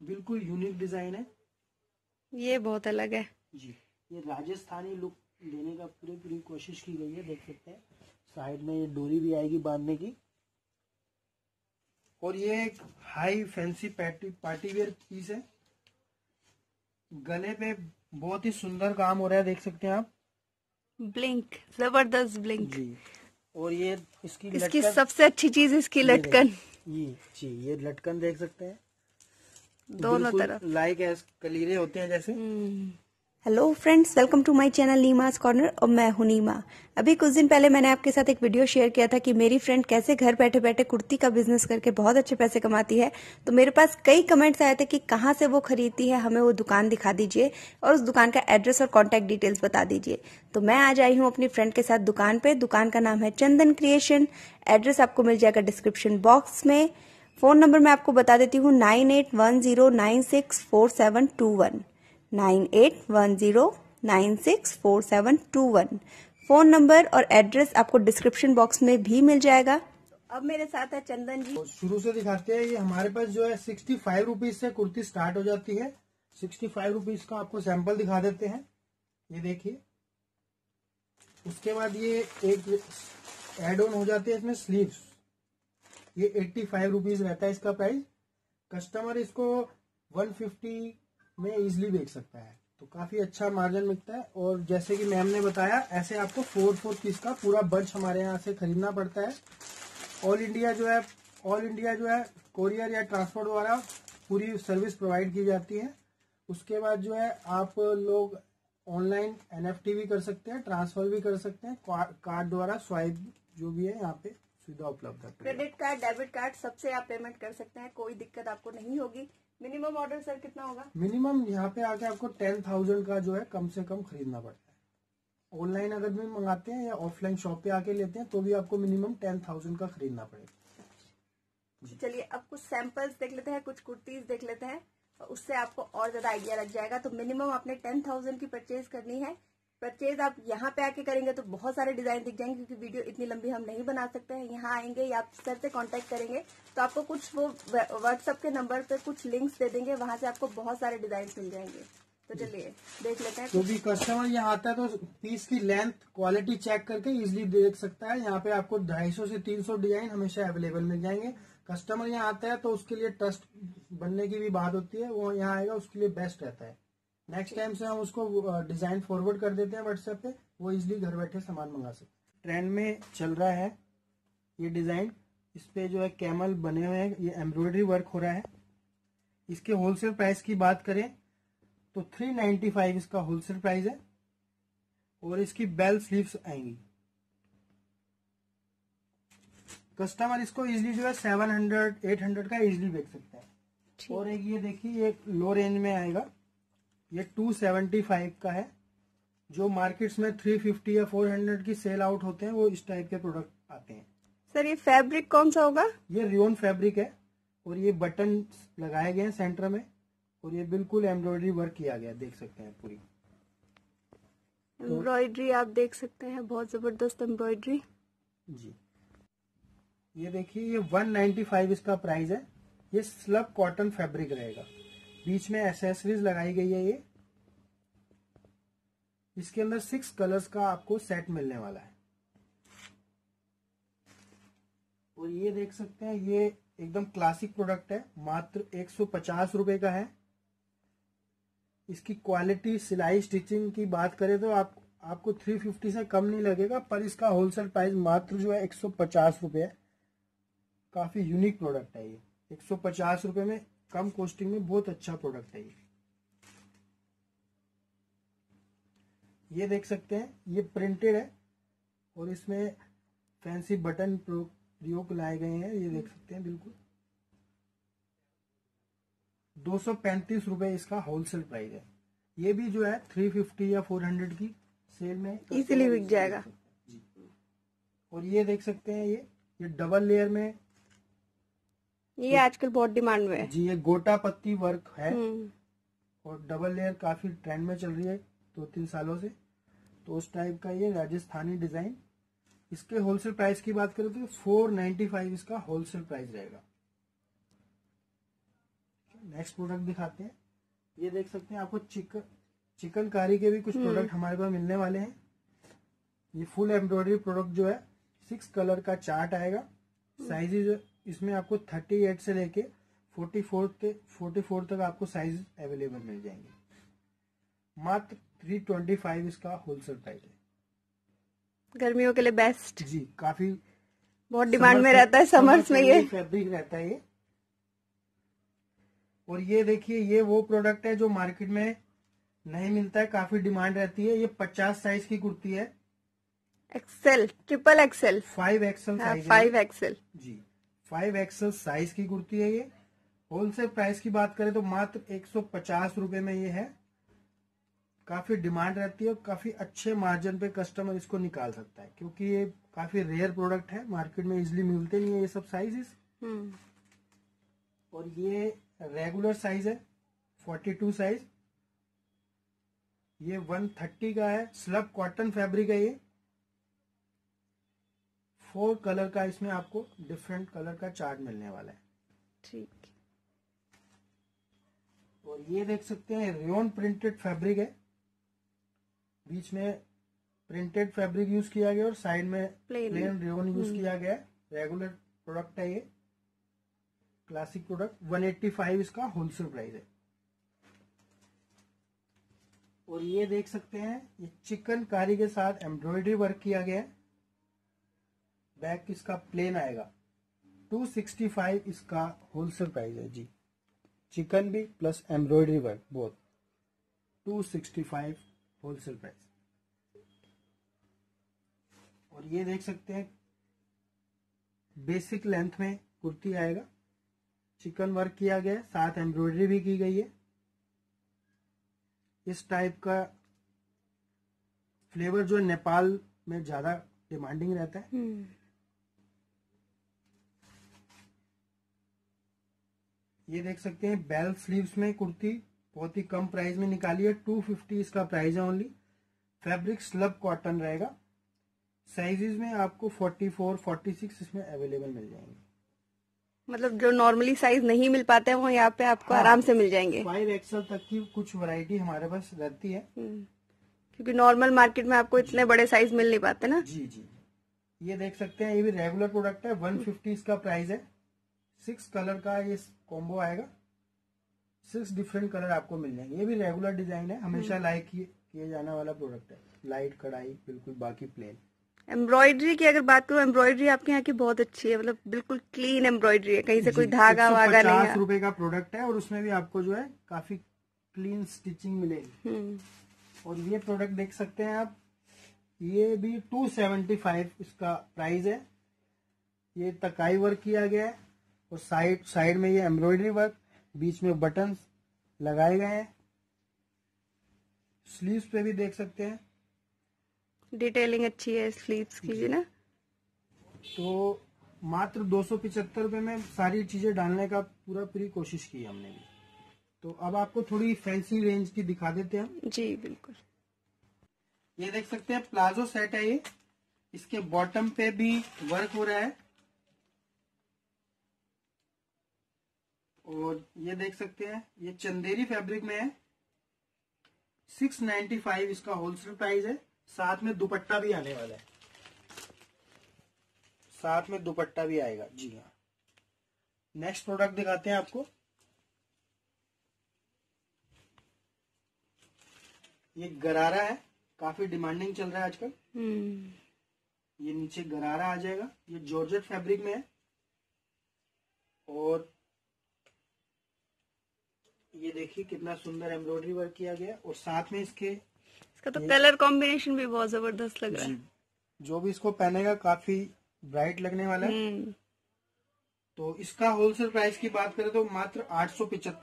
बिल्कुल unique design है। ये बहुत अलग है। जी ये राजस्थानी लुक देने का पूरी पूरी कोशिश की गई है देख सकते हैं। साइड में ये डोरी भी आएगी बांधने की। और ये एक high fancy party party wear piece है। गले पे बहुत ही सुंदर काम हो रहा है देख सकते हैं आप। ब्लिंक ज़बरदस्त ब्लिंक जी और ये इसकी इसकी लटकन सबसे अच्छी चीज़ इसकी लटकन। ये जी ये लटकन देख सकते हैं। दोनों तरफ़। लाइक कलीरे होते हैं जैसे। Hello friends welcome to my channel Neema's corner और मैं हूँ नीमा। अभी कुछ दिन पहले मैंने आपके साथ एक वीडियो शेयर किया था कि मेरी फ्रेंड कैसे घर बैठे बैठे कुर्ती का बिज़नेस करके बहुत अच्छे पैसे कमाती है। तो मेरे पास कई कमेंट्स आए थे कि कहाँ से वो खरीदती है हमें वो दुकान दिखा दीजिए और उस दुकान का एड्रेस और कॉन्टेक्ट डिटेल्स बता दीजिए। तो मैं आज आई हूँ अपनी फ्रेंड के साथ दुकान पे। दुकान का नाम है चंदन क्रिएशन एड्रेस आपको मिल जाएगा डिस्क्रिप्शन बॉक्स में। फ़ोन नंबर मैं आपको बता देती हूँ, nine eight one zero nine six four seven two one. Nine eight one zero nine six four seven two one. Phone number और एड्रेस आपको डिस्क्रिप्शन बॉक्स में भी मिल जाएगा। अब मेरे साथ है चंदन जी। तो शुरू से दिखाते हैं, ये हमारे पास जो है सिक्सटी फाइव रुपीज़ से कुर्ती स्टार्ट हो जाती है। सिक्सटी फाइव रुपीज़ का आपको सैंपल दिखा देते हैं। ये देखिए। उसके बाद ये एक एड ऑन हो जाती है, इसमें स्लीव्स ये एट्टी फाइव रुपीज़ रहता है इसका प्राइस कस्टमर इसको वन फिफ्टी में इजिली बेच सकता है। तो काफ़ी अच्छा मार्जिन मिलता है। और जैसे कि मैम ने बताया, ऐसे आपको फोर फोर पीस का पूरा बंच हमारे यहाँ से खरीदना पड़ता है। ऑल इंडिया जो है ऑल इंडिया जो है कोरियर या ट्रांसपोर्ट द्वारा पूरी सर्विस प्रोवाइड की जाती है। उसके बाद जो है, आप लोग ऑनलाइन एनएफटी भी कर सकते हैं ट्रांसफ़र भी कर सकते हैं कार्ड द्वारा स्वाइप जो भी है यहाँ पे। सुविधा उपलब्ध है क्रेडिट कार्ड डेबिट कार्ड सबसे आप पेमेंट कर सकते हैं कोई दिक्कत आपको नहीं होगी। मिनिमम ऑर्डर सर कितना होगा? मिनिमम यहाँ पे आके आपको टेन थाउज़ेंड का जो है कम से कम खरीदना पड़ता है। ऑनलाइन अगर भी मंगाते हैं या ऑफलाइन शॉप पे आके लेते हैं तो भी आपको मिनिमम टेन थाउज़ेंड का खरीदना पड़ेगा। चलिए अब कुछ सैंपल्स देख लेते हैं कुछ कुर्तीज देख लेते हैं उससे आपको और ज़्यादा आइडिया लग जाएगा। तो मिनिमम आपने टेन थाउज़ेंड की परचेज करनी है। परचेज आप यहाँ पे आके करेंगे तो बहुत सारे डिज़ाइन दिख जाएँगे क्योंकि वीडियो इतनी लंबी हम नहीं बना सकते हैं। यहाँ आएँगे या आप सर से कांटेक्ट करेंगे तो आपको कुछ वो व्हाट्सएप के नंबर पे कुछ लिंक्स दे देंगे, वहाँ से आपको बहुत सारे डिज़ाइन मिल जाएँगे। तो चलिए, देख लेते हैं। जो भी कस्टमर यहाँ आता है तो पीस की लेंथ क्वालिटी चेक करके इजिली देख सकता है। यहाँ पे आपको 250 से 300 डिज़ाइन हमेशा अवेलेबल मिल जाएँगे। कस्टमर यहाँ आता है तो उसके लिए ट्रस्ट बनने की भी बात होती है। वो यहाँ आएगा, उसके लिए बेस्ट रहता है। नेक्स्ट टाइम से हम उसको डिज़ाइन फॉरवर्ड कर देते हैं व्हाट्सएप पे वो इजिली घर बैठे सामान मंगा सकते ट्रेंड में चल रहा है ये डिज़ाइन इस पे जो है कैमल बने हुए हैं ये एम्ब्रॉयडरी वर्क हो रहा है। इसके होलसेल प्राइस की बात करें तो 395 इसका होलसेल प्राइस है और इसकी बेल स्लीव्स आएँगी। कस्टमर इसको इजिली जो है 700 800 का इजिली बेच सकता है। और एक ये देखिए ये लो रेंज में आएगा। ये 275 का है जो मार्केट्स में 350 या 400 की सेल आउट होते हैं वो इस टाइप के प्रोडक्ट आते हैं। सर ये फैब्रिक कौन सा होगा? ये रियोन फैब्रिक है और ये बटन लगाए गए हैं सेंटर में और ये बिल्कुल एम्ब्रॉयडरी वर्क किया गया देख सकते हैं पूरी। एम्ब्रॉयडरी आप देख सकते हैं बहुत ज़बरदस्त एम्ब्रॉयडरी जी। ये देखिए ये 195 इसका प्राइस है ये स्लब कॉटन फैब्रिक रहेगा। बीच में एसेसरीज लगाई गई है ये। इसके अंदर सिक्स कलर्स का आपको सेट मिलने वाला है। और ये देख सकते हैं, ये एकदम क्लासिक प्रोडक्ट है, मात्र एक सौ पचास रुपए का है। इसकी क्वालिटी सिलाई स्टिचिंग की बात करें तो आप, आपको 350 से कम नहीं लगेगा, पर इसका होलसेल प्राइस मात्र जो है एक सौ पचास रुपए है। काफ़ी यूनिक प्रोडक्ट है ये। एक सौ में कम कॉस्टिंग में बहुत अच्छा प्रोडक्ट है ये। ये देख सकते हैं ये प्रिंटेड है और इसमें फैंसी बटन प्रयोग लाए गए हैं ये देख सकते हैं बिल्कुल। दो सौ पैंतीस रुपए इसका होलसेल प्राइस है। ये भी जो है थ्री फिफ्टी या फोर हंड्रेड की सेल में इजीली बिक जाएगा। और ये देख सकते हैं ये ये डबल लेयर में ये आजकल बहुत डिमांड में है। जी ये गोटा पत्ती वर्क है। हम्म, और डबल लेयर काफ़ी ट्रेंड में चल रही है दो तीन सालों से। तो उस टाइप का ये राजस्थानी डिज़ाइन इसके होलसेल प्राइस की बात करें तो फोर नाइन्टी फाइव इसका होलसेल प्राइस रहेगा। नेक्स्ट प्रोडक्ट दिखाते हैं। ये देख सकते हैं आपको चिकन चिकनकारी के भी कुछ प्रोडक्ट हमारे पास मिलने वाले हैं। ये फुल एम्ब्रॉयडरी प्रोडक्ट जो है सिक्स कलर का चार्ट आएगा। साइजेज इसमें आपको थर्टी एट से लेके फोर्टी फोर के फोर्टी फोर तक आपको साइज़ अवेलेबल मिल जाएँगे। मात्र थ्री ट्वेंटी फाइव इसका होलसेल प्राइस है। गर्मियों के लिए बेस्ट जी काफ़ी बहुत डिमांड में रहता है समर्स में ये। फैब्रिक रहता है ये। और ये देखिए ये वो प्रोडक्ट है जो मार्केट में नहीं मिलता है काफ़ी डिमांड रहती है। ये पचास साइज़ की कुर्ती है। XL triple XL five XL five XL जी। फाइव एक्सल साइज़ की कुर्ती है ये। होलसेल प्राइस की बात करें तो मात्र एक सौ में ये है। काफ़ी डिमांड रहती है और काफ़ी अच्छे मार्जिन पे कस्टमर इसको निकाल सकता है क्योंकि ये काफ़ी रेयर प्रोडक्ट है मार्केट में इजिली मिलते नहीं है ये सब साइजेस हम्म। और ये रेगुलर साइज़ है 42 साइज़ ये 130 का है स्लब कॉटन फैब्रिक है ये। फोर कलर का इसमें आपको डिफरेंट कलर का चार्ट मिलने वाला है। ठीक। और ये देख सकते हैं रेन प्रिंटेड फैब्रिक है। बीच में प्रिंटेड फैब्रिक यूज़ किया गया और साइड में. प्लेन रेन यूज़ किया गया। है रेगुलर प्रोडक्ट है ये। क्लासिक प्रोडक्ट 185 इसका होलसेल प्राइस है। और ये देख सकते हैं ये चिकन कारी के साथ एम्ब्रॉयडरी वर्क किया गया है। बैक इसका प्लेन आएगा। 265 इसका होलसेल प्राइस है जी। चिकन भी plus embroidery work both 265 wholesale price और ये देख सकते हैं बेसिक लेंथ में कुर्ती आएगा। चिकन वर्क किया गया है साथ एम्ब्रॉयडरी भी की गई है। इस टाइप का फ्लेवर जो नेपाल में ज़्यादा डिमांडिंग रहता है। ये देख सकते हैं बेल स्लीव्स में कुर्ती बहुत ही कम प्राइस में निकाली है टू फिफ्टी इसका प्राइस है ओनली फैब्रिक स्लब कॉटन रहेगा। साइजेस में आपको फोर्टी फोर फोर्टी सिक्स इसमें अवेलेबल मिल जाएँगे। मतलब जो नॉर्मली साइज़ नहीं मिल पाते हैं वो यहाँ पे आपको हाँ। आराम से मिल जाएँगे। फाइव एक्सएल तक की कुछ वैरायटी हमारे पास रहती है। हम्म। क्योंकि नॉर्मल मार्केट में आपको इतने बड़े साइज़ मिल नहीं पाते ना। जी जी। ये देख सकते हैं ये भी रेगुलर प्रोडक्ट है वन फिफ्टी इसका प्राइस है। सिक्स कलर का ये कॉम्बो आएगा। सिक्स डिफरेंट कलर आपको मिल जाएँगे। ये भी रेगुलर डिज़ाइन है। हमेशा लाइक किए किए जाने वाला प्रोडक्ट है। लाइट कढ़ाई बिल्कुल बाकी प्लेन एम्ब्रॉयडरी की अगर बात करूँ एम्ब्रॉयडरी आपके यहाँ की बहुत अच्छी है। मतलब बिल्कुल क्लीन एम्ब्रॉयडरी है। कहीं से कोई धागा वागा नहीं है। रुपए का प्रोडक्ट है और उसमें भी आपको जो है काफ़ी क्लीन स्टिचिंग मिलेगी। हम्म, और ये प्रोडक्ट देख सकते हैं आप। ये भी टू सेवेंटी फाइव इसका प्राइस है। ये तकाई वर्क किया गया है। और साइड साइड में ये एम्ब्रॉयडरी वर्क बीच में बटन लगाए गए हैं। स्लीव्स पे भी देख सकते हैं। डिटेलिंग अच्छी है स्लीव्स की भी ना? तो मात्र दो सौ रुपये में सारी चीज़ें डालने का पूरा पूरी कोशिश की हमने भी। तो अब आपको थोड़ी फैंसी रेंज की दिखा देते हैं। जी बिल्कुल। ये देख सकते हैं प्लाजो सेट है ये। इसके बॉटम पे भी वर्क हो रहा है। और ये देख सकते हैं ये चंदेरी फैब्रिक में है। सिक्स नाइन्टी फाइव इसका होलसेल प्राइस है। साथ में दुपट्टा भी आने वाला है। साथ में दुपट्टा भी आएगा जी हाँ। नेक्स्ट प्रोडक्ट दिखाते हैं आपको। ये गरारा है काफ़ी डिमांडिंग चल रहा है आजकल। हम्म। ये नीचे गरारा आ जाएगा। ये जॉर्जेट फैब्रिक में है। और ये देखिए कितना सुंदर एम्ब्रॉयडरी वर्क किया गया और साथ में इसके इसका तो कलर कॉम्बिनेशन भी बहुत ज़बरदस्त लग रहा है। जो। भी इसको पहनेगा काफ़ी ब्राइट लगने वाला है। हम्म। तो इसका होलसेल प्राइस की बात करें तो मात्र आठ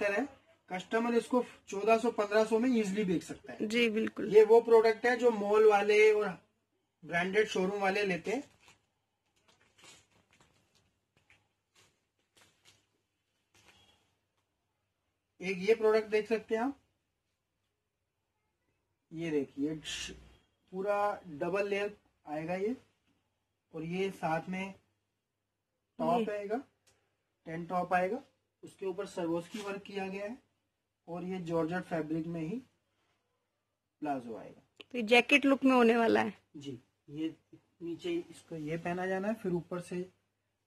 है। कस्टमर इसको चौदह सौ पंद्रह सौ में इजिली बेच सकता है। जी बिल्कुल। ये वो प्रोडक्ट है जो मॉल वाले और ब्रांडेड शोरूम वाले लेते हैं। एक ये प्रोडक्ट देख सकते हैं आप। ये देखिए पूरा डबल लेयर आएगा ये। और ये साथ में टॉप आएगा टेन टॉप आएगा। उसके ऊपर सरवोस की वर्क किया गया है। और ये जॉर्जेट फैब्रिक में ही प्लाजो आएगा। तो ये जैकेट लुक में होने वाला है। जी ये नीचे इसको ये पहना जाना है फिर ऊपर से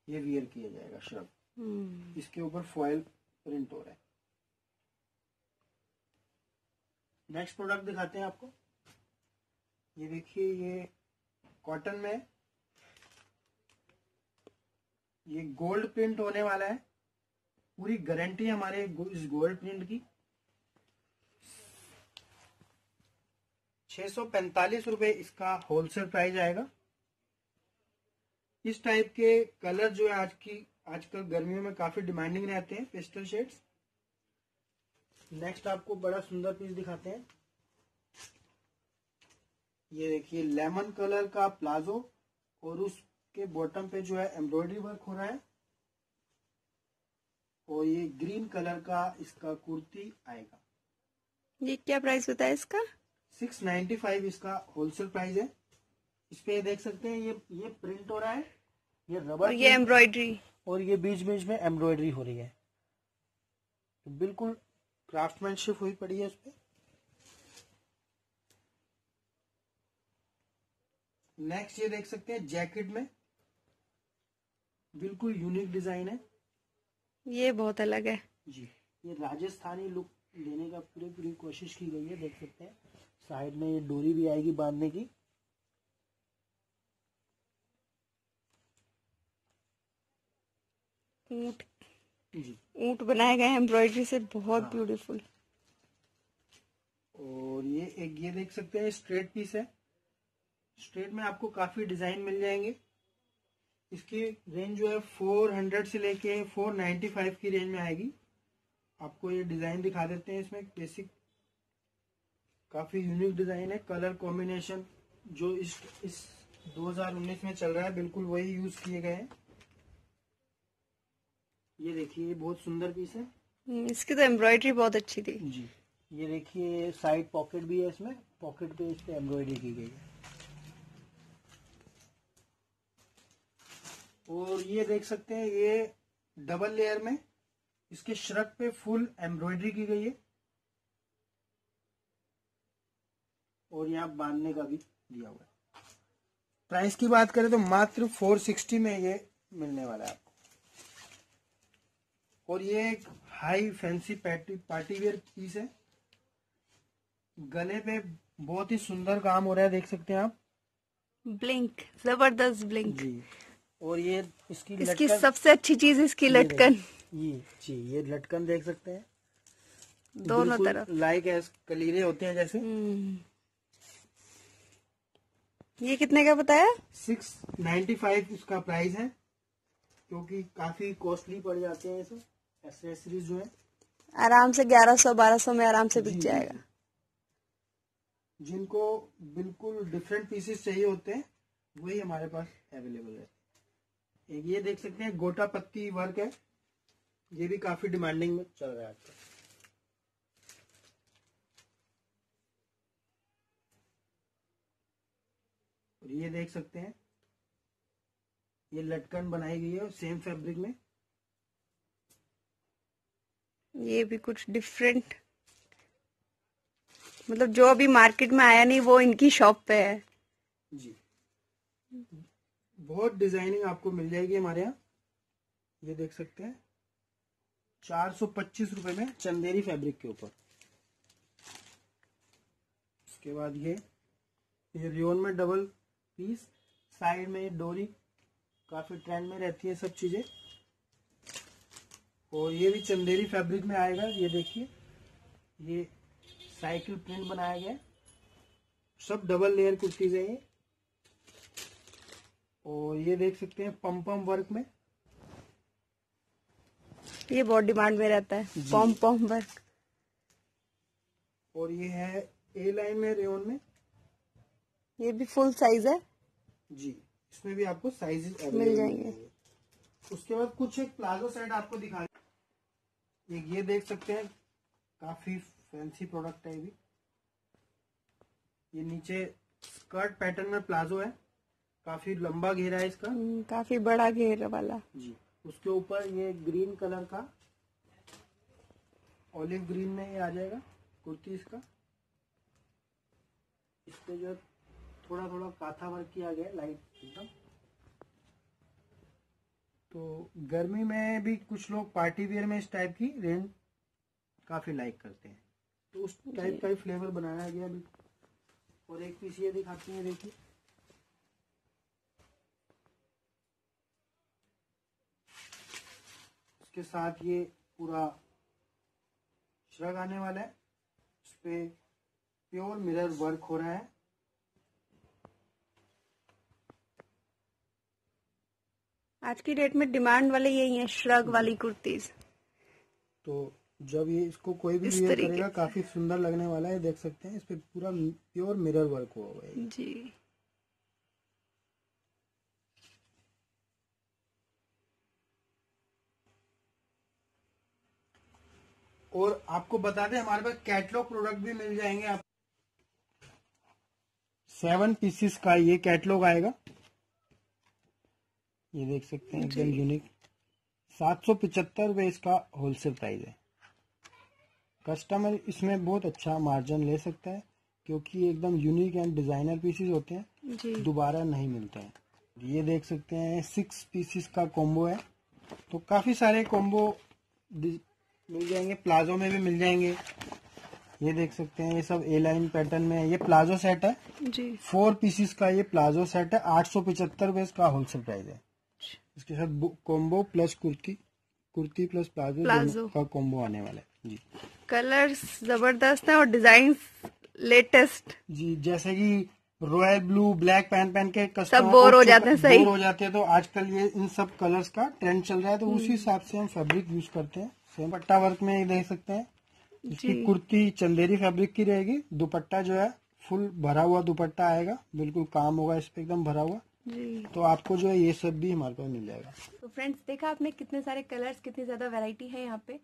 ये वियर किया जाएगा शर्ट हम्म, इसके ऊपर फॉयल प्रिंट हो रहा है। नेक्स्ट प्रोडक्ट दिखाते हैं आपको। ये देखिए, ये कॉटन में ये गोल्ड प्रिंट होने वाला है। पूरी गारंटी हमारे इस गोल्ड प्रिंट की। छह सौ पैंतालीस रुपए इसका होलसेल प्राइस आएगा। इस टाइप के कलर जो है आज की आजकल गर्मियों में काफ़ी डिमांडिंग रहते हैं पेस्टल शेड्स नेक्स्ट आपको बड़ा सुंदर पीस दिखाते हैं। ये देखिए लेमन कलर का प्लाजो और उसके बॉटम पे जो है एम्ब्रॉयडरी वर्क हो रहा है। और ये ग्रीन कलर का इसका कुर्ती आएगा। ये क्या प्राइस होता है इसका? सिक्स नाइन्टी फाइव इसका होलसेल प्राइस है। इस पे देख सकते हैं ये ये प्रिंट हो रहा है ये रबर और ये एम्ब्रॉयडरी और ये बीच बीच में एम्ब्रॉयडरी हो रही है। तो बिल्कुल क्राफ्टमैनशिप हुई पड़ी है उस पर नेक्स्ट ये देख सकते हैं जैकेट में। बिल्कुल यूनिक डिज़ाइन है। ये बहुत अलग है। जी ये राजस्थानी लुक देने का पूरी पूरी कोशिश की गई है देख सकते हैं। साइड में ये डोरी भी आएगी बांधने की। ऊँट ऊँट बनाए गए हैं एम्ब्रॉयडरी से बहुत हाँ। ब्यूटीफुल और ये एक ये देख सकते हैं स्ट्रेट पीस है। स्ट्रेट में आपको काफ़ी डिज़ाइन मिल जाएँगे। इसकी रेंज जो है 400 से लेके 495 की रेंज में आएगी। आपको ये डिज़ाइन दिखा देते हैं इसमें। बेसिक काफ़ी यूनिक डिज़ाइन है। कलर कॉम्बिनेशन जो इस इस 2019 में चल रहा है बिल्कुल वही यूज़ किए गए हैं। ये देखिए ये बहुत सुंदर पीस है। हम्म, इसकी तो एम्ब्रॉयडरी बहुत अच्छी थी। जी ये देखिए साइड पॉकेट भी है इसमें। पॉकेट पे इस पे एम्ब्रॉयडरी की गई है। और ये देख सकते हैं ये डबल लेयर में इसके श्रग पे फुल एम्ब्रॉयडरी की गई है। और यहाँ बांधने का भी दिया हुआ है। प्राइस की बात करें तो मात्र 460 में ये मिलने वाला है आपको। और ये एक high fancy party party wear piece है। गले पे बहुत ही सुंदर काम हो रहा है देख सकते हैं आप। ब्लिंक ज़बरदस्त ब्लिंक जी। और ये इसकी इसकी लटकन सबसे अच्छी चीज़ इसकी ये लटकन। ये जी ये लटकन देख सकते हैं। दोनों तरफ़। लाइक कलीरे होते हैं जैसे। हम्म। ये कितने का बताया? सिक्स नाइन्टी फाइव इसका प्राइस है क्योंकि काफ़ी कॉस्टली पड़ जाते हैं इसे। एसेसरीज जो है। आराम से ग्यारह सौ बारह सौ में आराम से बिक जाएगा। जिनको बिल्कुल डिफरेंट पीसेस चाहिए होते हैं वही हमारे पास अवेलेबल है। एक ये देख सकते हैं गोटा पत्ती वर्क है। ये भी काफ़ी डिमांडिंग में चल रहा है आजकल और ये देख सकते हैं ये लटकन बनाई गई है सेम फैब्रिक में। ये भी कुछ डिफरेंट मतलब जो अभी मार्केट में आया नहीं, वो इनकी शॉप पे है। जी। बहुत डिज़ाइनिंग आपको मिल जाएगी हमारे यहाँ। ये देख सकते हैं। चार सौ पच्चीस रुपए में चंदेरी फैब्रिक के ऊपर। उसके बाद ये ये रियोन में डबल पीस साइड में डोरी। काफ़ी ट्रेंड में रहती है सब चीज़ें। और ये भी चंदेरी फैब्रिक में आएगा ये देखिए। ये साइकिल प्रिंट बनाया गया सब डबल लेयर कुर्तीज है। ये और ये देख सकते हैं पम पम वर्क में। ये बहुत डिमांड में रहता है पॉम पॉम वर्क। और ये है ए लाइन में रेयन में। ये भी फुल साइज़ है। जी इसमें भी आपको साइजेस मिल जाएँगे। उसके बाद कुछ एक प्लाजो सेट आपको दिखा एक ये देख सकते हैं काफ़ी फैंसी प्रोडक्ट है ये भी। ये नीचे स्कर्ट पैटर्न में प्लाजो है। काफ़ी लंबा घेरा है इसका। हम्म, काफ़ी बड़ा घेरा वाला। जी उसके ऊपर ये ग्रीन कलर का ऑलिव ग्रीन में ये आ जाएगा कुर्ती इसका। इस पे जो थोड़ा थोड़ा काथा वर्क किया गया लाइट एकदम। तो गर्मी में भी कुछ लोग पार्टी वेयर में इस टाइप की रेंज काफ़ी लाइक करते हैं। तो उस टाइप का ही फ्लेवर बनाया गया अभी। और एक पीस ये दिखाती है देखिए। इसके साथ ये पूरा श्रग आने वाला है। इस पे प्योर मिरर वर्क हो रहा है। आज की डेट में डिमांड वाले यही है श्रग वाली कुर्तीज। तो जब ये इसको कोई भी वेयर करेगा काफ़ी सुंदर लगने वाला है देख सकते हैं इस पे पूरा प्योर मिरर वर्क हुआ हुआ है। जी। और आपको बता दें हमारे पास कैटलॉग प्रोडक्ट भी मिल जाएँगे आप। सेवन पीसीस का ये कैटलॉग आएगा। ये देख सकते हैं एकदम यूनिक सात सौ पिचहत्तर रुपये इसका होलसेल प्राइस है। कस्टमर इसमें बहुत अच्छा मार्जिन ले सकता है क्योंकि एकदम यूनिक एंड डिज़ाइनर पीसीस होते हैं दोबारा नहीं मिलते हैं। ये देख सकते हैं सिक्स पीसीस का कॉम्बो है। तो काफ़ी सारे कॉम्बो मिल जाएँगे प्लाजो में भी मिल जाएँगे। ये देख सकते हैं ये सब ए लाइन पैटर्न में है। ये प्लाजो सेट है। जी। फोर पीसीस का ये प्लाजो सेट है। आठ सौ पिचहत्तर रुपए इसका होलसेल प्राइस है। इसके साथ combo plus kurti kurti plus palazzo palazzo. का कॉम्बो आने वाला है। जी। कलर्स ज़बरदस्त है और डिज़ाइन लेटेस्ट जी जैसे कि रॉयल ब्लू ब्लैक पहन पहन के सब बोर हो जाते हैं, सही। बोर हो जाते हैं तो आजकल ये इन सब कलर्स का ट्रेंड चल रहा है तो उसी हिसाब से हम फैब्रिक यूज़ करते हैं। सेम पट्टा वर्क में देख सकते हैं। इसकी कुर्ती चंदेरी फैब्रिक की रहेगी। दुपट्टा जो है फुल भरा हुआ दुपट्टा आएगा। बिल्कुल काम होगा इस पे एकदम भरा हुआ। जी। तो आपको जो है ये सब भी हमारे पास मिल जाएगा। तो फ्रेंड्स देखा आपने कितने सारे कलर्स कितनी ज़्यादा वैरायटी है यहाँ पे।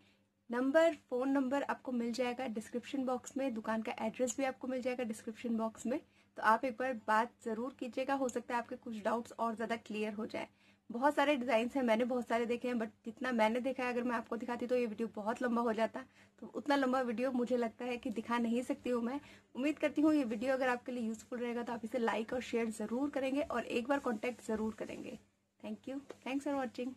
नंबर फ़ोन नंबर आपको मिल जाएगा। डिस्क्रिप्शन बॉक्स में दुकान का एड्रेस भी आपको मिल जाएगा डिस्क्रिप्शन बॉक्स में। तो आप एक बार बात ज़रूर कीजिएगा हो सकता है आपके कुछ डाउट्स और ज़्यादा क्लियर हो जाए। बहुत सारे डिज़ाइन हैं, मैंने बहुत सारे देखे हैं बट जितना मैंने देखा है, अगर मैं आपको दिखाती तो ये वीडियो बहुत लंबा हो जाता तो उतना लंबा वीडियो मुझे लगता है कि दिखा नहीं सकती हूँ मैं। उम्मीद करती हूँ ये वीडियो अगर आपके लिए यूज़फुल रहेगा तो आप इसे लाइक और शेयर ज़रूर करेंगे और एक बार कॉन्टेक्ट ज़रूर करेंगे। Thank you thanks for watching